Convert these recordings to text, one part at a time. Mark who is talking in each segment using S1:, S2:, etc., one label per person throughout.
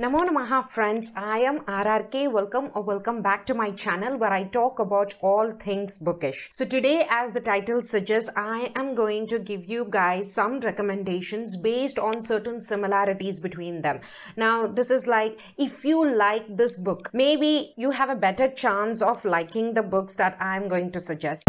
S1: Namo Namaha friends, I am RRK. Welcome or welcome back to my channel where I talk about all things bookish. So today as the title suggests, I am going to give you guys some recommendations based on certain similarities between them. Now this is like if you like this book, maybe you have a better chance of liking the books that I am going to suggest.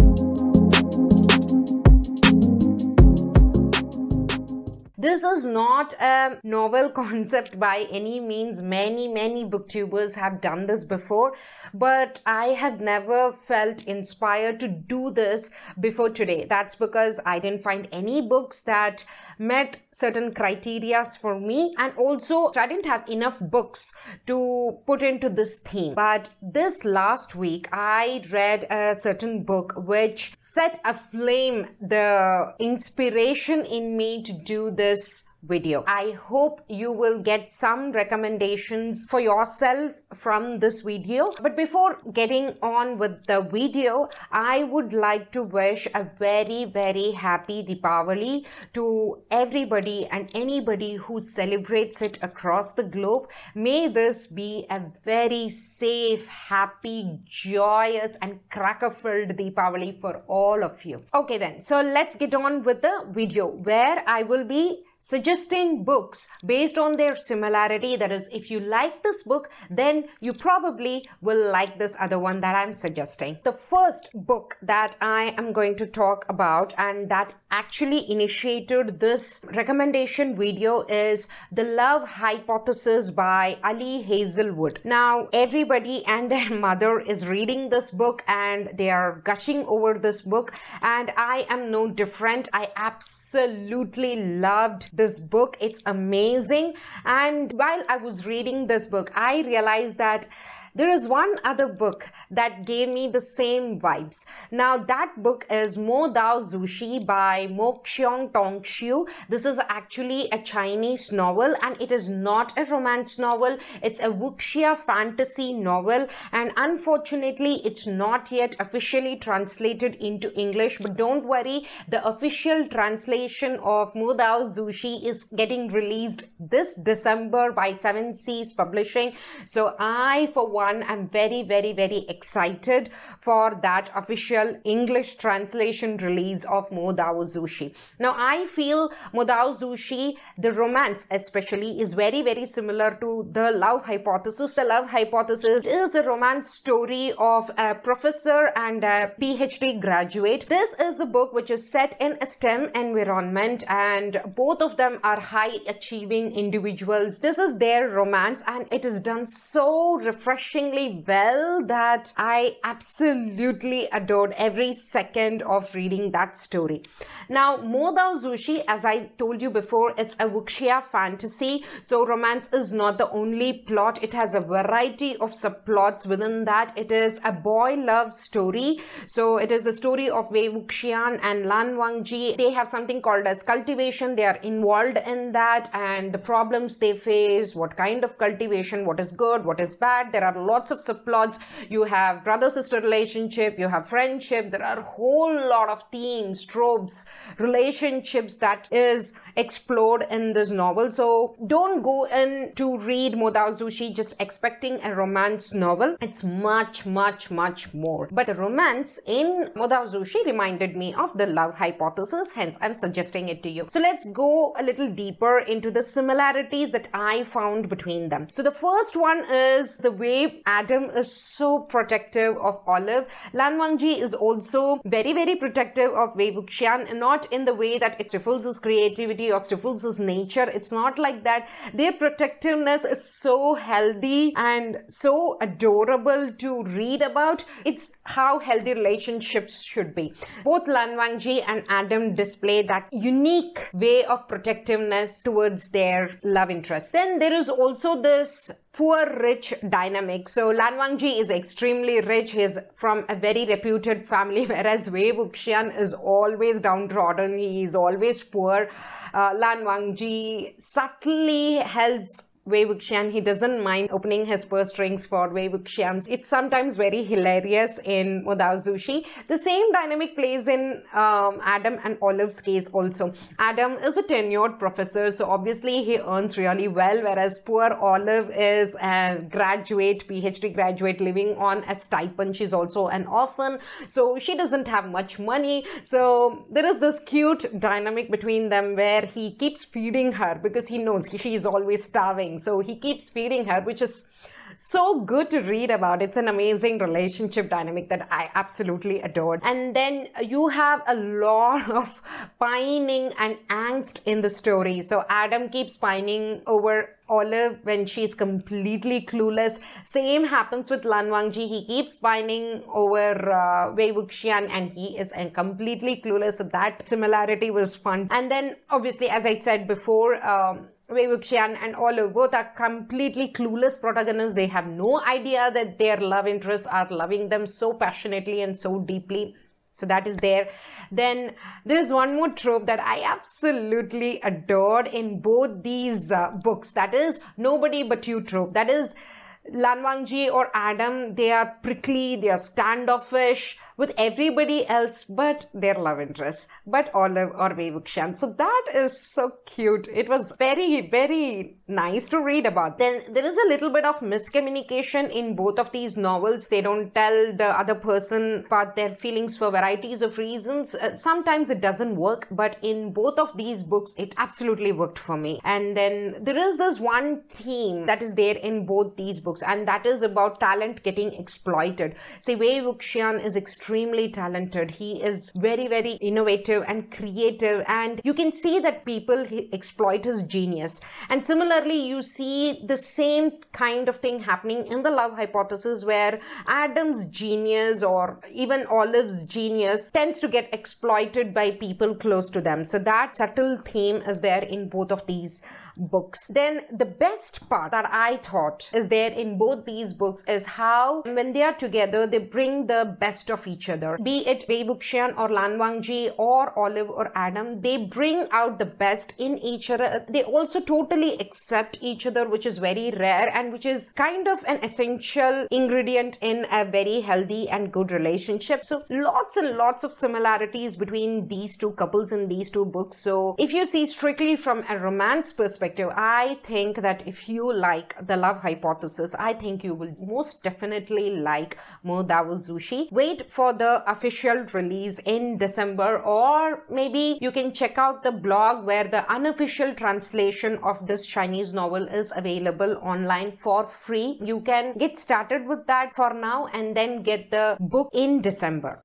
S1: This is not a novel concept by any means. Many, many booktubers have done this before, but I had never felt inspired to do this before today. That's because I didn't find any books that met certain criterias for me and also I didn't have enough books to put into this theme. But this last week I read a certain book which set aflame the inspiration in me to do this video. I hope you will get some recommendations for yourself from this video. But before getting on with the video, I would like to wish a very, very happy Deepavali to everybody and anybody who celebrates it across the globe. May this be a very safe, happy, joyous and cracker-filled Deepavali for all of you. Okay then, so let's get on with the video where I will be suggesting books based on their similarity. That is, if you like this book, then you probably will like this other one that I'm suggesting. The first book that I am going to talk about and that actually initiated this recommendation video is The Love Hypothesis by Ali Hazelwood. Now, everybody and their mother is reading this book and they are gushing over this book and I am no different. I absolutely loved this book. It's amazing. And while I was reading this book, I realized that there is one other book that gave me the same vibes. Now that book is Mo Dao Zushi by Mo Xiang Tong Xiu. This is actually a Chinese novel and it is not a romance novel. It's a wuxia fantasy novel and unfortunately it's not yet officially translated into English but don't worry the official translation of Mo Dao Zushi is getting released this December by Seven Seas Publishing. So I for one am very very very excited excited for that official English translation release of Mo Dao Zushi. Now, I feel Mo Dao Zushi, the romance especially, is very, very similar to The Love Hypothesis. The Love Hypothesis is a romance story of a professor and a PhD graduate. This is a book which is set in a STEM environment and both of them are high achieving individuals. This is their romance and it is done so refreshingly well that I absolutely adored every second of reading that story. Now, Mo Dao Zushi, as I told you before, it's a wuxia fantasy. So romance is not the only plot. It has a variety of subplots within that. It is a boy love story. So it is a story of Wei Wuxian and Lan Wangji. They have something called as cultivation. They are involved in that and the problems they face, what kind of cultivation, what is good, what is bad. There are lots of subplots. You have brother-sister relationship, you have friendship. There are a whole lot of themes, tropes, relationships that is explored in this novel. So don't go in to read Mo Dao Zushi just expecting a romance novel. It's much, much, much more. But a romance in Mo Dao Zushi reminded me of the love hypothesis, hence I'm suggesting it to you. So let's go a little deeper into the similarities that I found between them. So the first one is the way Adam is so protective of Olive. Lan Wangji is also very, very protective of Wei Wuxian, not in the way that it stifles his creativity or stifles nature. It's not like that. Their protectiveness is so healthy and so adorable to read about. It's how healthy relationships should be. Both Lan Wangji and Adam display that unique way of protectiveness towards their love interest. Then there is also this poor rich dynamic. So Lan Wangji is extremely rich. He's from a very reputed family, whereas Wei Wuxian is always downtrodden. He is always poor. Uh, Lan Wangji subtly helps Wei Wuxian. He doesn't mind opening his purse strings for Wei Wuxian. It's sometimes very hilarious in Mo Dao Zushi. The same dynamic plays in um, Adam and Olive's case also. Adam is a tenured professor, so obviously he earns really well, whereas poor Olive is a graduate, PhD graduate living on a stipend. She's also an orphan, so she doesn't have much money. So there is this cute dynamic between them where he keeps feeding her because he knows she is always starving. So he keeps feeding her, which is so good to read about. It's an amazing relationship dynamic that I absolutely adored. And then you have a lot of pining and angst in the story. So Adam keeps pining over Olive when she's completely clueless. Same happens with Lan Wangji. He keeps pining over uh, Wei Wuxian and he is completely clueless. So that similarity was fun. And then obviously, as I said before, um, Wuxian and Olive both are completely clueless protagonists. They have no idea that their love interests are loving them so passionately and so deeply. So that is there. Then there's one more trope that I absolutely adored in both these uh, books. That is nobody but you trope. That is Lan Wangji or Adam. They are prickly. They are standoffish with everybody else but their love interest, but Olive or Wuxian. So that is so cute. It was very, very nice to read about. Then there is a little bit of miscommunication in both of these novels. They don't tell the other person about their feelings for varieties of reasons. Uh, sometimes it doesn't work, but in both of these books, it absolutely worked for me. And then there is this one theme that is there in both these books, and that is about talent getting exploited. See, Wuxian is extremely extremely talented. He is very, very innovative and creative, and you can see that people exploit his genius. And similarly, you see the same kind of thing happening in the love hypothesis where Adam's genius or even Olive's genius tends to get exploited by people close to them. So that subtle theme is there in both of these books. Then the best part that I thought is there in both these books is how when they are together, they bring the best of each other. Be it Wei Wuxian or Lan Wangji or Olive or Adam, they bring out the best in each other. They also totally accept each other, which is very rare and which is kind of an essential ingredient in a very healthy and good relationship. So lots and lots of similarities between these two couples in these two books. So if you see strictly from a romance perspective, perspective, I think that if you like the love hypothesis, I think you will most definitely like Mo Dao Zushi. Wait for the official release in December, or maybe you can check out the blog where the unofficial translation of this Chinese novel is available online for free. You can get started with that for now and then get the book in December.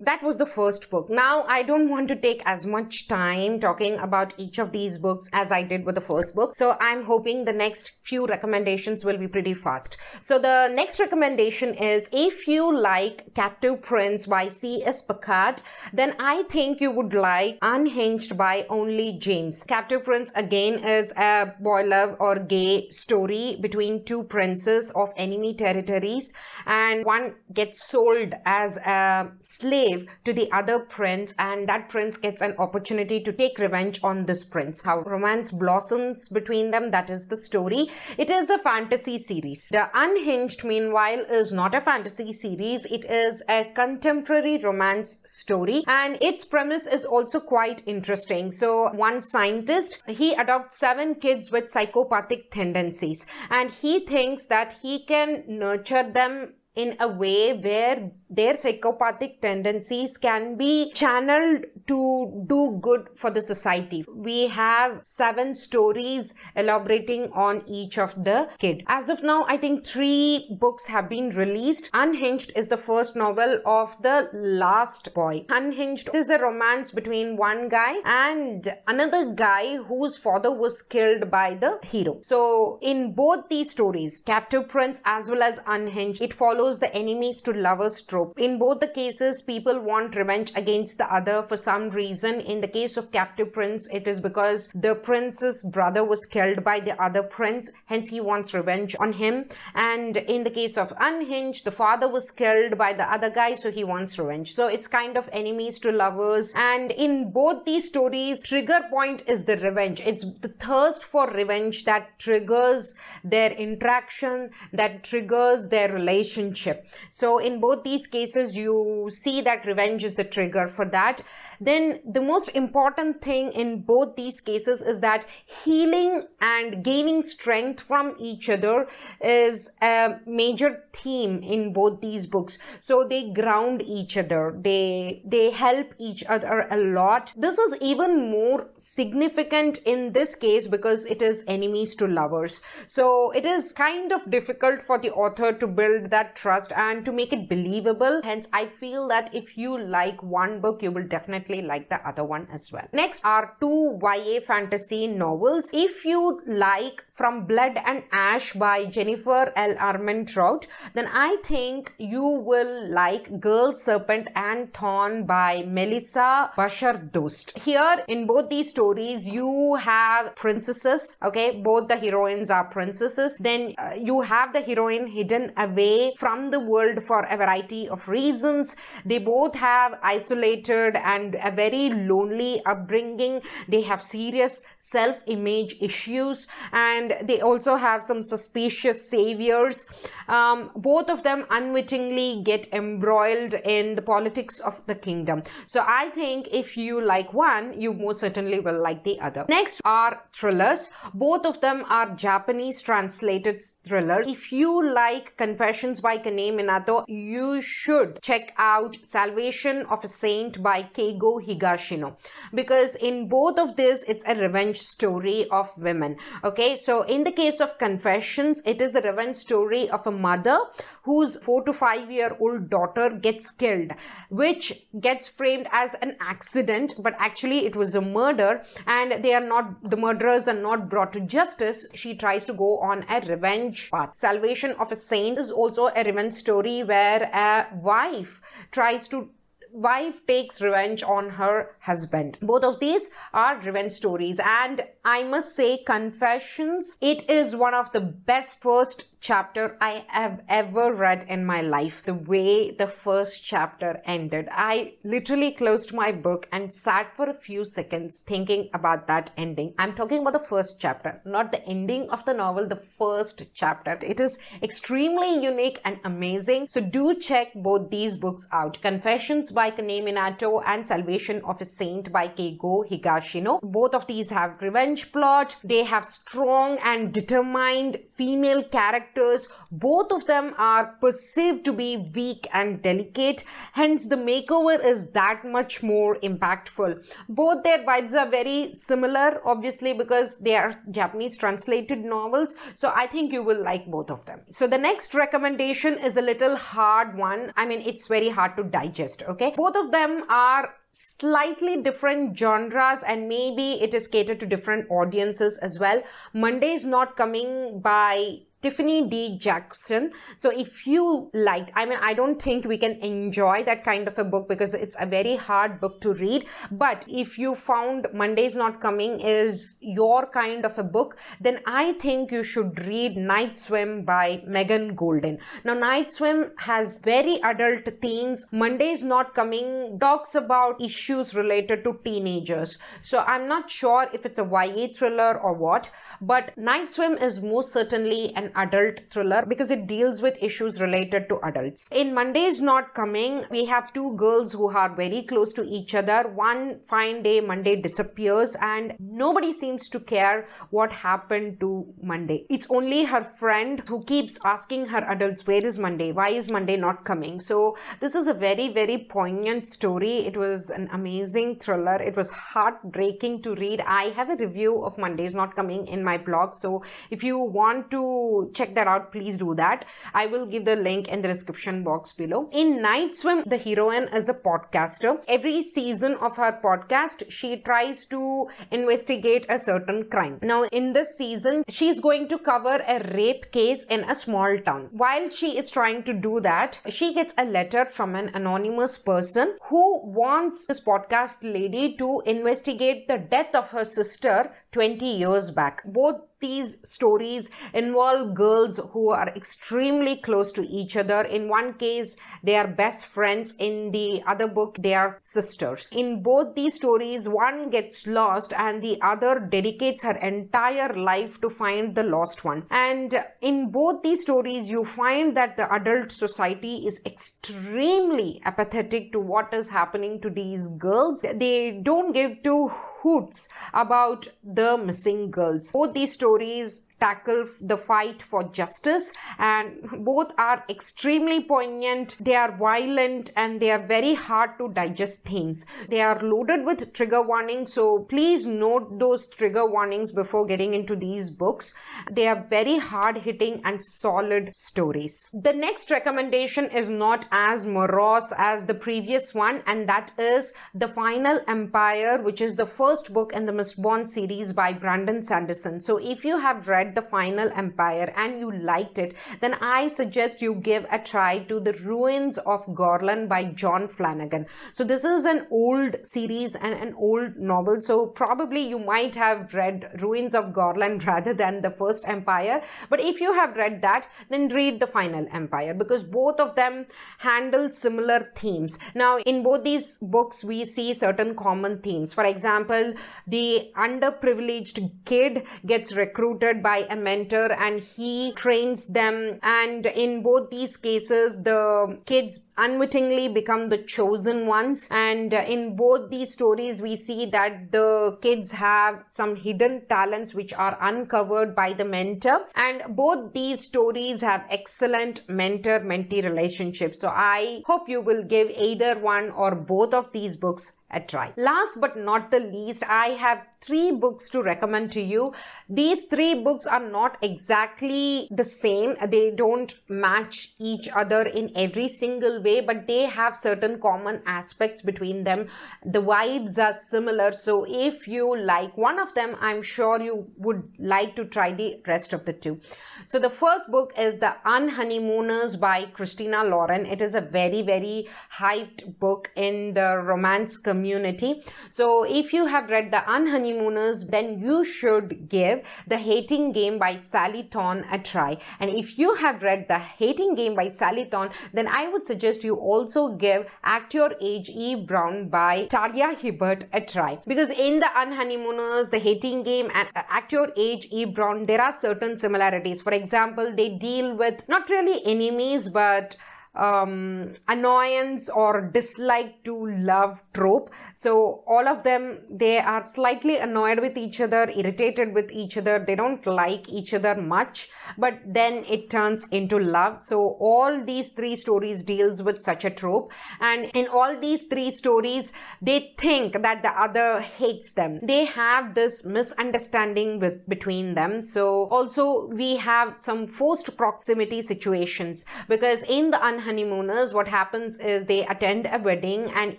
S1: That was the first book. Now, I don't want to take as much time talking about each of these books as I did with the first book. So, I'm hoping the next few recommendations will be pretty fast. So, the next recommendation is if you like Captive Prince by C.S. Pacat, then I think you would like Unhinged by Onley James. Captive Prince again is a boy love or gay story between two princes of enemy territories, and one gets sold as a slave slave to the other prince and that prince gets an opportunity to take revenge on this prince. How romance blossoms between them, that is the story. It is a fantasy series. The Unhinged, meanwhile, is not a fantasy series. It is a contemporary romance story and its premise is also quite interesting. So one scientist, he adopts seven kids with psychopathic tendencies and he thinks that he can nurture them in a way where their psychopathic tendencies can be channeled to do good for the society. We have seven stories elaborating on each of the kid. As of now, I think three books have been released. Unhinged is the first novel of the last boy. Unhinged is a romance between one guy and another guy whose father was killed by the hero. So in both these stories, Captive Prince as well as Unhinged, it follows the enemies to lovers. In both the cases, people want revenge against the other for some reason. In the case of Captive Prince, it is because the prince's brother was killed by the other prince, hence he wants revenge on him. And in the case of Unhinged, the father was killed by the other guy, so he wants revenge. So it's kind of enemies to lovers. And in both these stories, trigger point is the revenge. It's the thirst for revenge that triggers their interaction, that triggers their relationship. So in both these cases, you see that revenge is the trigger for that then the most important thing in both these cases is that healing and gaining strength from each other is a major theme in both these books. So they ground each other. They they help each other a lot. This is even more significant in this case because it is enemies to lovers. So it is kind of difficult for the author to build that trust and to make it believable. Hence i feel that if you like one book you will definitely like the other one as well. Next are two YA fantasy novels. If you like From Blood and Ash by Jennifer L. Armentrout, then I think you will like Girl Serpent and Thorn by Melissa Bashardoust. Here in both these stories, you have princesses, okay? Both the heroines are princesses. Then uh, you have the heroine hidden away from the world for a variety of reasons. They both have isolated and a very lonely upbringing. They have serious self image issues and they also have some suspicious saviors. Um, both of them unwittingly get embroiled in the politics of the kingdom. So I think if you like one, you most certainly will like the other. Next are thrillers. Both of them are Japanese translated thrillers. If you like Confessions by Kanae Minato, you should check out Salvation of a Saint by Keigo Higashino. Because in both of this it's a revenge story of women. Okay so in the case of confessions it is the revenge story of a mother whose 4 to 5 year old daughter gets killed which gets framed as an accident but actually it was a murder and they are not the murderers are not brought to justice. She tries to go on a revenge path. Salvation of a saint is also a revenge story where a wife tries to wife takes revenge on her husband. Both of these are revenge stories and I must say Confessions, it is one of the best first chapter I have ever read in my life. The way the first chapter ended, I literally closed my book and sat for a few seconds thinking about that ending. I'm talking about the first chapter, not the ending of the novel, the first chapter. It is extremely unique and amazing. So do check both these books out. Confessions by Kanae Minato and Salvation of a Saint by Keigo Higashino. Both of these have revenge plot. They have strong and determined female characters characters, both of them are perceived to be weak and delicate. Hence, the makeover is that much more impactful. Both their vibes are very similar, obviously, because they are Japanese translated novels. So, I think you will like both of them. So, the next recommendation is a little hard one. I mean, it's very hard to digest, okay? Both of them are slightly different genres and maybe it is catered to different audiences as well. Monday is not coming by Tiffany D. Jackson. So if you liked, I mean, I don't think we can enjoy that kind of a book because it's a very hard book to read. But if you found Monday's Not Coming is your kind of a book, then I think you should read Night Swim by Megan Goldin. Now, Night Swim has very adult themes. Monday's Not Coming talks about issues related to teenagers. So I'm not sure if it's a YA thriller or what, but Night Swim is most certainly an adult thriller because it deals with issues related to adults. In Monday's Not Coming, we have two girls who are very close to each other. One fine day, Monday disappears and nobody seems to care what happened to Monday. It's only her friend who keeps asking her adults, Where is Monday? Why is Monday not coming? So, this is a very, very poignant story. It was an amazing thriller. It was heartbreaking to read. I have a review of Monday's Not Coming in my blog. So, if you want to check that out, please do that. I will give the link in the description box below. In Night Swim, the heroine is a podcaster. Every season of her podcast, she tries to investigate a certain crime. Now, in this season, she's going to cover a rape case in a small town. While she is trying to do that, she gets a letter from an anonymous person who wants this podcast lady to investigate the death of her sister 20 years back. Both these stories involve girls who are extremely close to each other. In one case, they are best friends. In the other book, they are sisters. In both these stories, one gets lost and the other dedicates her entire life to find the lost one. And in both these stories, you find that the adult society is extremely apathetic to what is happening to these girls. They don't give two hoots about the missing girls. Both these stories tackle the fight for justice. And both are extremely poignant. They are violent and they are very hard to digest themes they are loaded with trigger warnings. So please note those trigger warnings before getting into these books. They are very hard hitting and solid stories. The next recommendation is not as morose as the previous one and that is the final empire which is the first book in the mistborn series by brandon sanderson. So if you have read read The Final Empire and you liked it, then I suggest you give a try to The Ruins of Gorlan by John Flanagan. So this is an old series and an old novel. So probably you might have read Ruins of Gorlan rather than The First Empire. But if you have read that, then read The Final Empire because both of them handle similar themes. Now, in both these books, we see certain common themes. For example, the underprivileged kid gets recruited by by a mentor and he trains them. And in both these cases, the kids unwittingly become the chosen ones. And uh, in both these stories, we see that the kids have some hidden talents which are uncovered by the mentor. And both these stories have excellent mentor mentee relationships. So I hope you will give either one or both of these books a try. Last but not the least, I have three books to recommend to you. These three books are not exactly the same. They don't match each other in every single way, but they have certain common aspects between them. The vibes are similar. So if you like one of them, I'm sure you would like to try the rest of the two. So the first book is The Unhoneymooners by Christina Lauren. It is a very, very hyped book in the romance community. So if you have read The Unhoneymooners, then you should give The Hating Game by Sally Thorne a try. And if you have read The Hating Game by Sally Thorne, then I would suggest you also give Act Your Age Eve Brown by Talia Hibbert a try. Because in The Unhoneymooners, The Hating Game and uh, Act Your Age Eve Brown, there are certain similarities. For example, they deal with not really enemies, but um, annoyance or dislike to love trope. So all of them, they are slightly annoyed with each other, irritated with each other. They don't like each other much, but then it turns into love. So all these three stories deals with such a trope. And in all these three stories, they think that the other hates them. They have this misunderstanding with, between them. So also we have some forced proximity situations because in the honeymooners, what happens is they attend a wedding and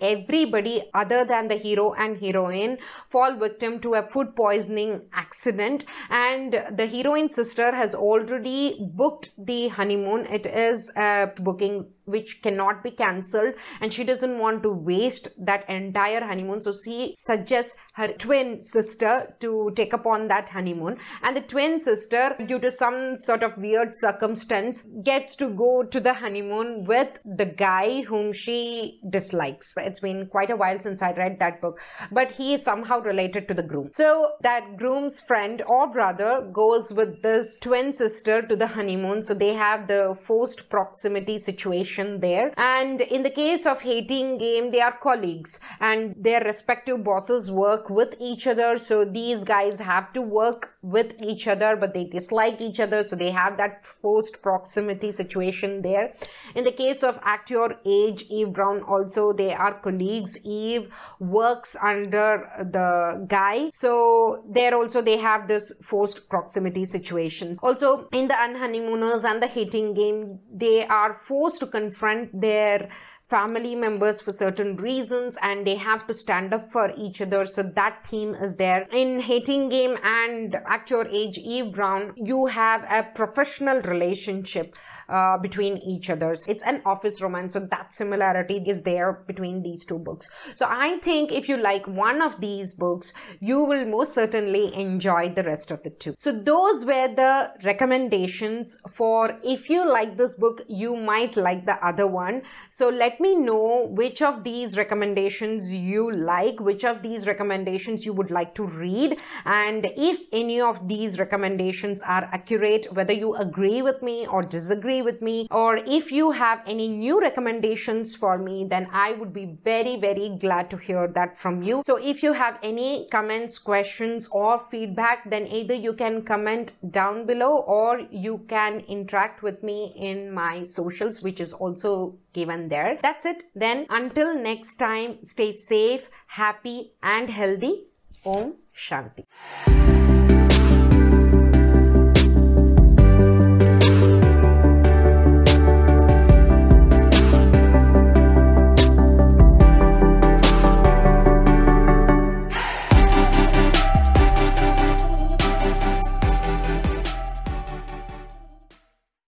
S1: everybody other than the hero and heroine fall victim to a food poisoning accident and the heroine's sister has already booked the honeymoon. It is a booking which cannot be cancelled and she doesn't want to waste that entire honeymoon. So she suggests her twin sister to take upon that honeymoon. And the twin sister due to some sort of weird circumstance gets to go to the honeymoon with the guy whom she dislikes. It's been quite a while since i read that book but he is somehow related to the groom. So that groom's friend or brother goes with this twin sister to the honeymoon. So they have the forced proximity situation there. And in the case of hating game, they are colleagues and their respective bosses work with each other. So these guys have to work with each other, but they dislike each other. So they have that forced proximity situation there. In the case of Act Your Age, Eve Brown also, they are colleagues. Eve works under the guy. So there also they have this forced proximity situations. Also in the Unhoneymooners and the hating game, they are forced to confront their family members for certain reasons and they have to stand up for each other. So that theme is there. In hating game and Act Your Age eve brown you have a professional relationship uh, between each others. It's an office romance, so that similarity is there between these two books. So I think if you like one of these books, you will most certainly enjoy the rest of the two. So those were the recommendations for if you like this book, you might like the other one. So let me know which of these recommendations you like, which of these recommendations you would like to read, and if any of these recommendations are accurate, whether you agree with me or disagree with me or if you have any new recommendations for me then I would be very very glad to hear that from you. So if you have any comments, questions or feedback then either you can comment down below or you can interact with me in my socials which is also given there. That's it. Then until next time stay safe, happy and healthy. Om Shanti.